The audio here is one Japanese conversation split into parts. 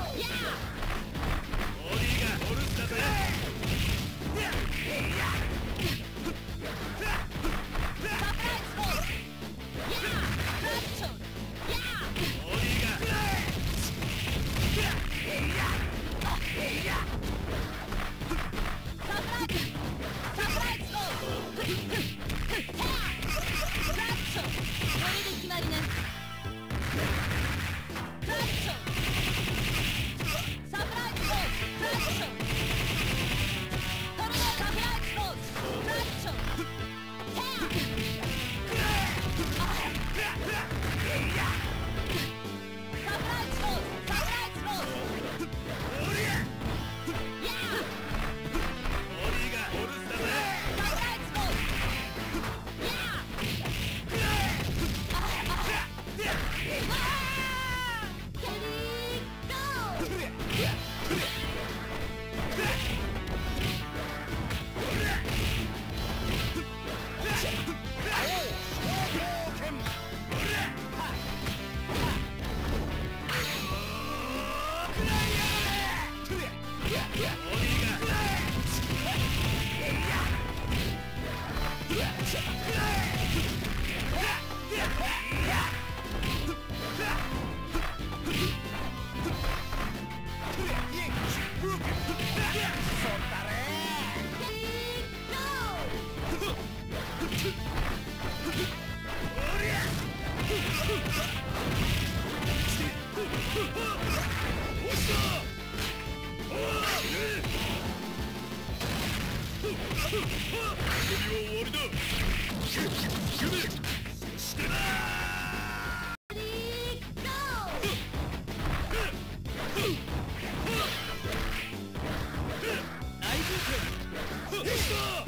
ボディーがおるんだぜ What's up?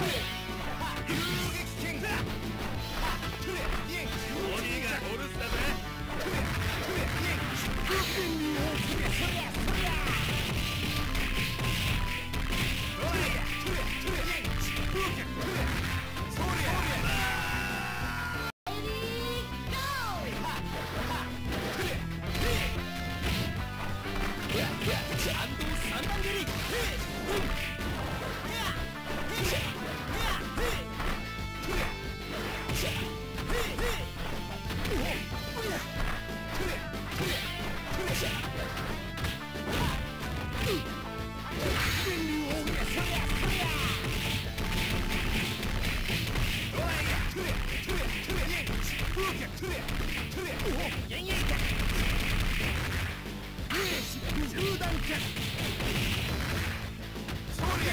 感動三段蹴りそりゃ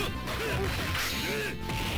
死ぬ!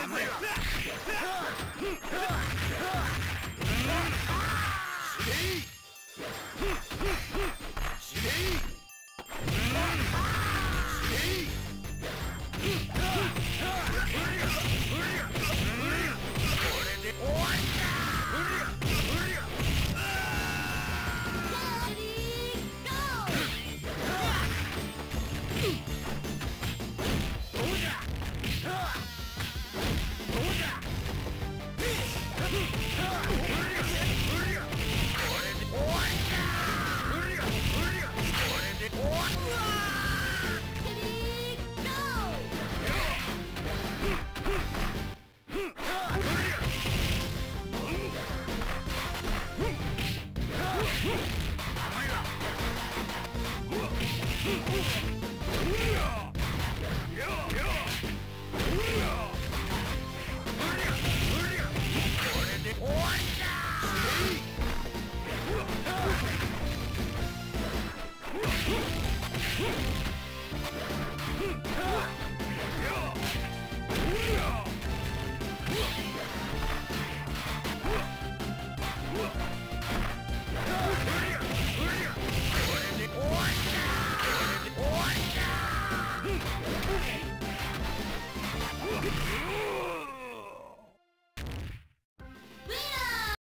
is it? ぜ「